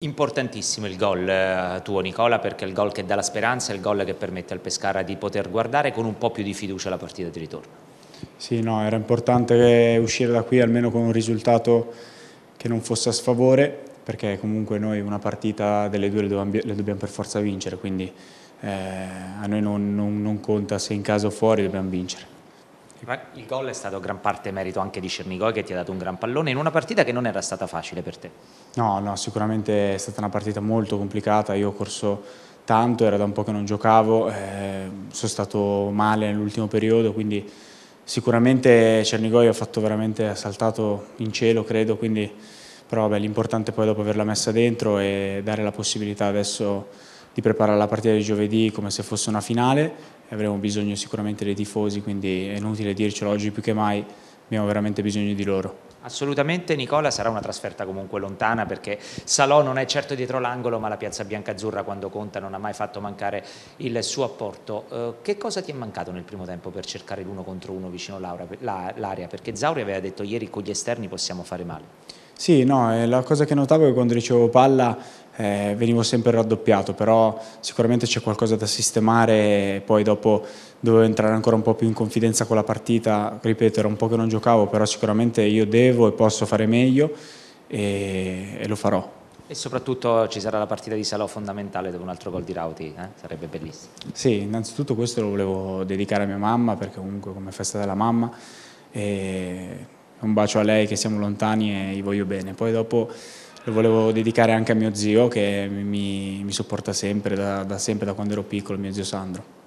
Importantissimo il gol eh, tuo Nicola perché è il gol che dà la speranza, è il gol che permette al Pescara di poter guardare con un po' più di fiducia la partita di ritorno. Sì, no, era importante uscire da qui almeno con un risultato che non fosse a sfavore perché comunque noi una partita delle due le dobbiamo, le dobbiamo per forza vincere, quindi eh, a noi non, non, non conta se in casa o fuori dobbiamo vincere. Il gol è stato gran parte merito anche di Cernigoi che ti ha dato un gran pallone in una partita che non era stata facile per te. No, no, sicuramente è stata una partita molto complicata, io ho corso tanto, era da un po' che non giocavo, eh, sono stato male nell'ultimo periodo, quindi sicuramente Cernigoi ha fatto veramente, ha saltato in cielo credo, quindi, però l'importante poi dopo averla messa dentro e dare la possibilità adesso di preparare la partita di giovedì come se fosse una finale e avremo bisogno sicuramente dei tifosi, quindi è inutile dircelo oggi più che mai, abbiamo veramente bisogno di loro. Assolutamente Nicola, sarà una trasferta comunque lontana perché Salò non è certo dietro l'angolo ma la piazza bianca-azzurra quando conta non ha mai fatto mancare il suo apporto. Uh, che cosa ti è mancato nel primo tempo per cercare l'uno contro uno vicino all'area? Perché Zauri aveva detto ieri con gli esterni possiamo fare male. Sì, no, eh, la cosa che notavo è che quando ricevevo palla eh, venivo sempre raddoppiato, però sicuramente c'è qualcosa da sistemare e poi dopo dovevo entrare ancora un po' più in confidenza con la partita, ripeto, era un po' che non giocavo, però sicuramente io devo e posso fare meglio e, e lo farò. E soprattutto ci sarà la partita di Salò fondamentale dopo un altro gol di Rauti, eh? sarebbe bellissimo. Sì, innanzitutto questo lo volevo dedicare a mia mamma perché comunque come festa della mamma un bacio a lei che siamo lontani e gli voglio bene. Poi dopo lo volevo dedicare anche a mio zio che mi, mi sopporta sempre da, da sempre da quando ero piccolo, mio zio Sandro.